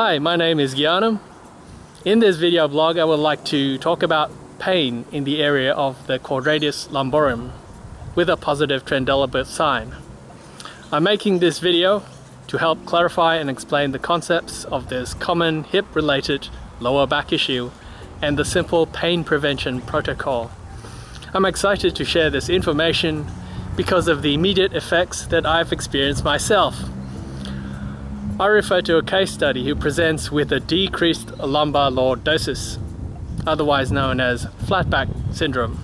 Hi, my name is Gyanam. In this video blog I would like to talk about pain in the area of the quadratus lumborum with a positive Trendelenburg sign. I'm making this video to help clarify and explain the concepts of this common hip related lower back issue and the simple pain prevention protocol. I'm excited to share this information because of the immediate effects that I've experienced myself I refer to a case study who presents with a decreased lumbar lordosis, otherwise known as flat back syndrome,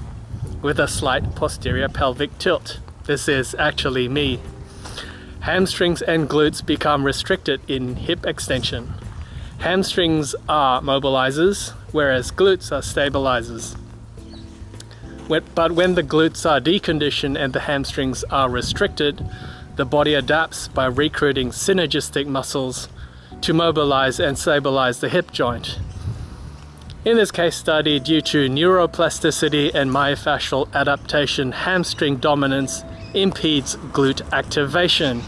with a slight posterior pelvic tilt. This is actually me. Hamstrings and glutes become restricted in hip extension. Hamstrings are mobilizers, whereas glutes are stabilizers. But when the glutes are deconditioned and the hamstrings are restricted, the body adapts by recruiting synergistic muscles to mobilize and stabilize the hip joint. In this case study, due to neuroplasticity and myofascial adaptation, hamstring dominance impedes glute activation.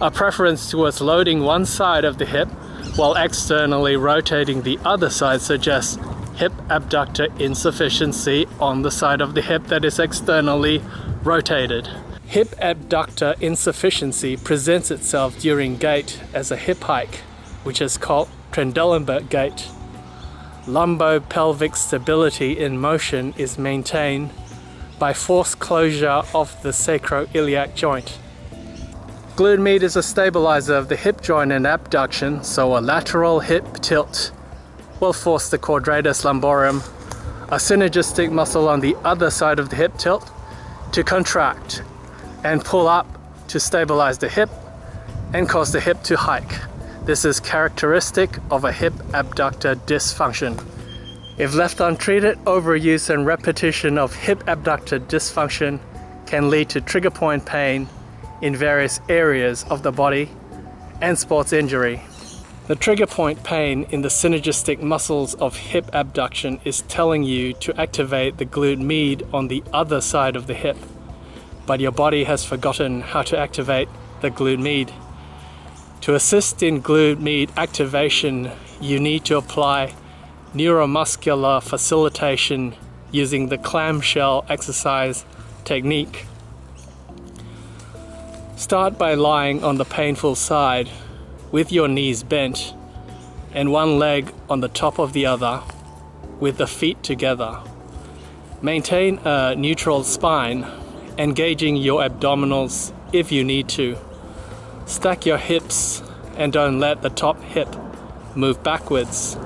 A preference towards loading one side of the hip while externally rotating the other side suggests hip abductor insufficiency on the side of the hip that is externally rotated. Hip abductor insufficiency presents itself during gait as a hip hike, which is called Trendelenburg gait. Lumbopelvic stability in motion is maintained by forced closure of the sacroiliac joint. Glute med is a stabilizer of the hip joint and abduction, so a lateral hip tilt will force the quadratus lumborum, a synergistic muscle on the other side of the hip tilt, to contract and pull up to stabilize the hip and cause the hip to hike. This is characteristic of a hip abductor dysfunction. If left untreated, overuse and repetition of hip abductor dysfunction can lead to trigger point pain in various areas of the body and sports injury. The trigger point pain in the synergistic muscles of hip abduction is telling you to activate the glute med on the other side of the hip but your body has forgotten how to activate the glute med. To assist in glute med activation, you need to apply neuromuscular facilitation using the clamshell exercise technique. Start by lying on the painful side with your knees bent and one leg on the top of the other with the feet together. Maintain a neutral spine engaging your abdominals if you need to. Stack your hips and don't let the top hip move backwards.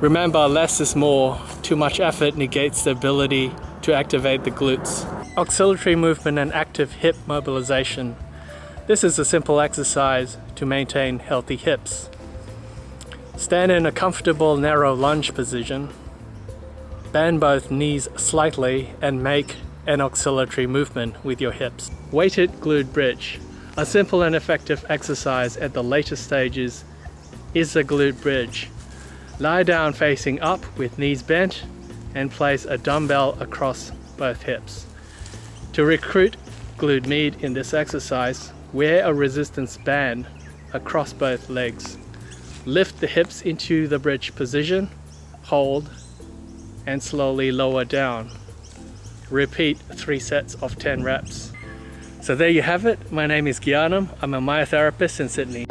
Remember, less is more. Too much effort negates the ability to activate the glutes. Oscillatory movement and active hip mobilization. This is a simple exercise to maintain healthy hips. Stand in a comfortable narrow lunge position. Bend both knees slightly and make and oscillatory movement with your hips. Weighted glute bridge. A simple and effective exercise at the later stages is the glute bridge. Lie down facing up with knees bent and place a dumbbell across both hips. To recruit glute med in this exercise, wear a resistance band across both legs. Lift the hips into the bridge position, hold, and slowly lower down. Repeat three sets of 10 reps. So there you have it. My name is Gyanam. I'm a myotherapist in Sydney.